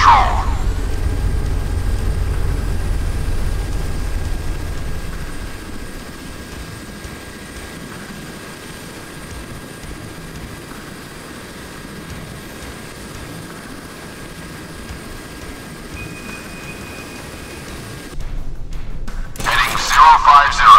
control. 050.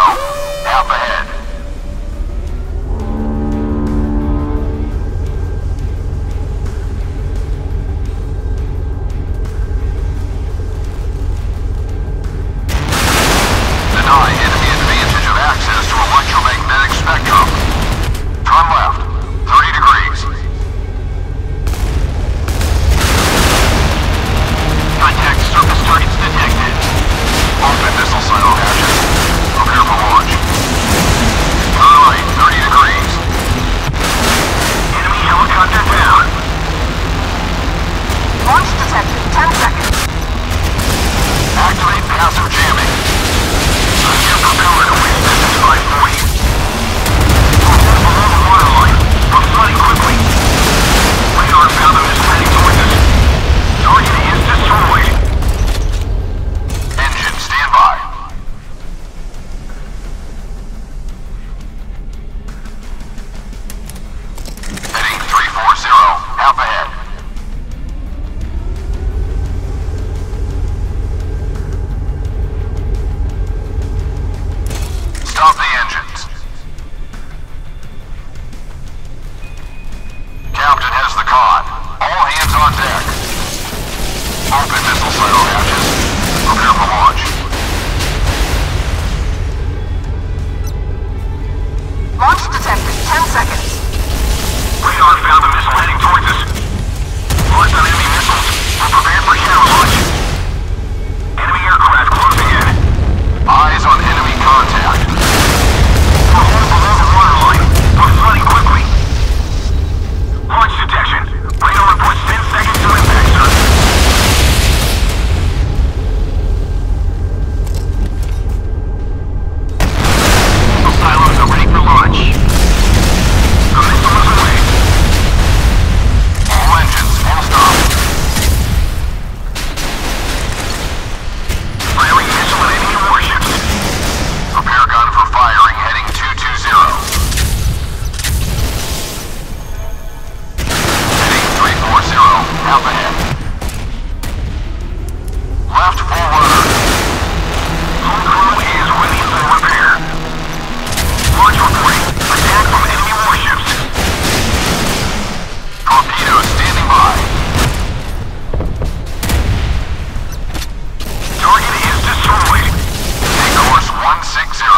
Half ahead. six zero.